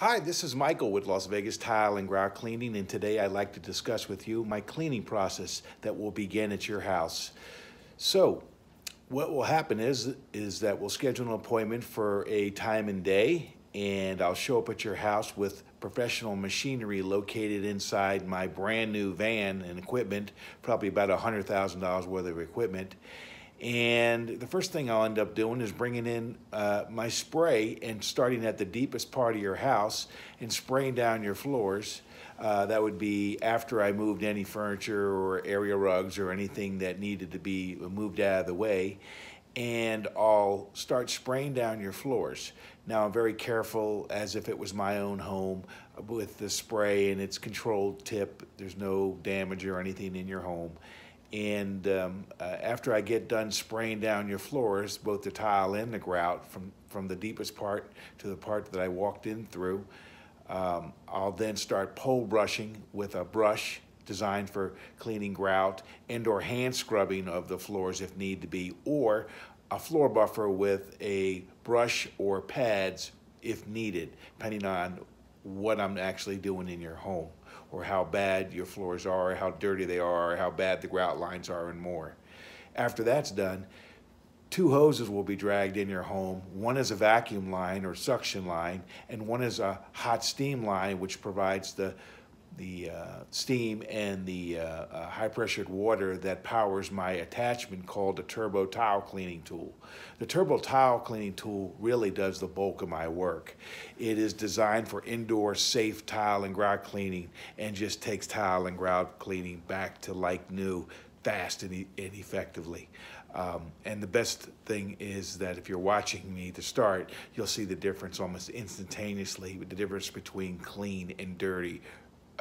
Hi, this is Michael with Las Vegas Tile and Grout Cleaning, and today I'd like to discuss with you my cleaning process that will begin at your house. So, what will happen is is that we'll schedule an appointment for a time and day, and I'll show up at your house with professional machinery located inside my brand new van and equipment, probably about $100,000 worth of equipment. And the first thing I'll end up doing is bringing in uh, my spray and starting at the deepest part of your house and spraying down your floors. Uh, that would be after I moved any furniture or area rugs or anything that needed to be moved out of the way. And I'll start spraying down your floors. Now I'm very careful as if it was my own home with the spray and its controlled tip. There's no damage or anything in your home. And um, uh, after I get done spraying down your floors, both the tile and the grout, from, from the deepest part to the part that I walked in through, um, I'll then start pole brushing with a brush designed for cleaning grout and or hand scrubbing of the floors if need to be, or a floor buffer with a brush or pads if needed, depending on what I'm actually doing in your home or how bad your floors are, how dirty they are, how bad the grout lines are, and more. After that's done, two hoses will be dragged in your home. One is a vacuum line or suction line, and one is a hot steam line, which provides the the uh, steam and the uh, uh, high pressured water that powers my attachment called the turbo tile cleaning tool. The turbo tile cleaning tool really does the bulk of my work. It is designed for indoor safe tile and grout cleaning and just takes tile and grout cleaning back to like new fast and, e and effectively. Um, and the best thing is that if you're watching me to start, you'll see the difference almost instantaneously, with the difference between clean and dirty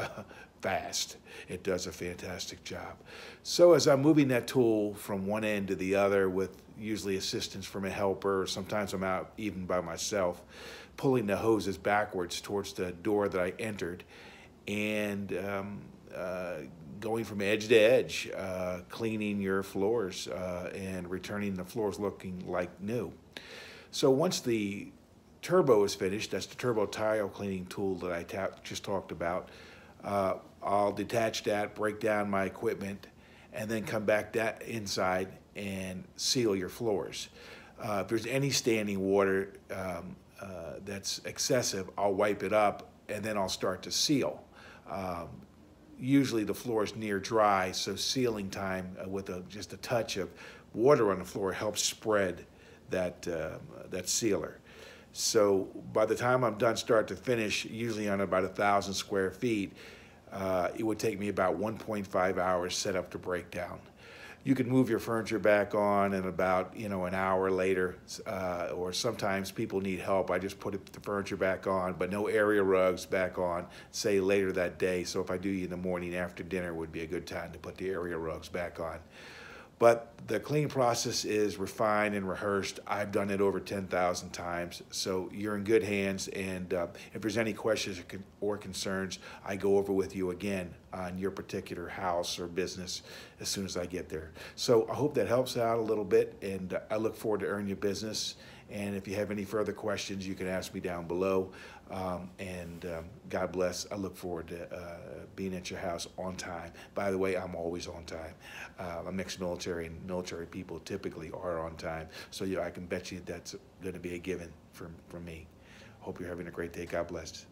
fast. It does a fantastic job. So as I'm moving that tool from one end to the other with usually assistance from a helper, sometimes I'm out even by myself, pulling the hoses backwards towards the door that I entered and um, uh, going from edge to edge, uh, cleaning your floors uh, and returning the floors looking like new. So once the turbo is finished, that's the turbo tile cleaning tool that I just talked about, uh, I'll detach that, break down my equipment, and then come back that inside and seal your floors. Uh, if there's any standing water um, uh, that's excessive, I'll wipe it up and then I'll start to seal. Um, usually the floor is near dry, so sealing time uh, with a, just a touch of water on the floor helps spread that, uh, that sealer. So by the time I'm done start to finish, usually on about a thousand square feet, uh, it would take me about 1.5 hours set up to break down. You could move your furniture back on in about you know an hour later, uh, or sometimes people need help. I just put the furniture back on, but no area rugs back on, say later that day. So if I do you in the morning after dinner would be a good time to put the area rugs back on. But the cleaning process is refined and rehearsed. I've done it over 10,000 times. So you're in good hands. And uh, if there's any questions or, concerns, I go over with you again on your particular house or business as soon as I get there. So I hope that helps out a little bit. And I look forward to earning your business. And if you have any further questions, you can ask me down below. Um, and um, God bless. I look forward to uh, being at your house on time. By the way, I'm always on time. Uh, I'm ex-military, and military people typically are on time. So yeah, I can bet you that's going to be a given for, for me. Hope you're having a great day. God bless.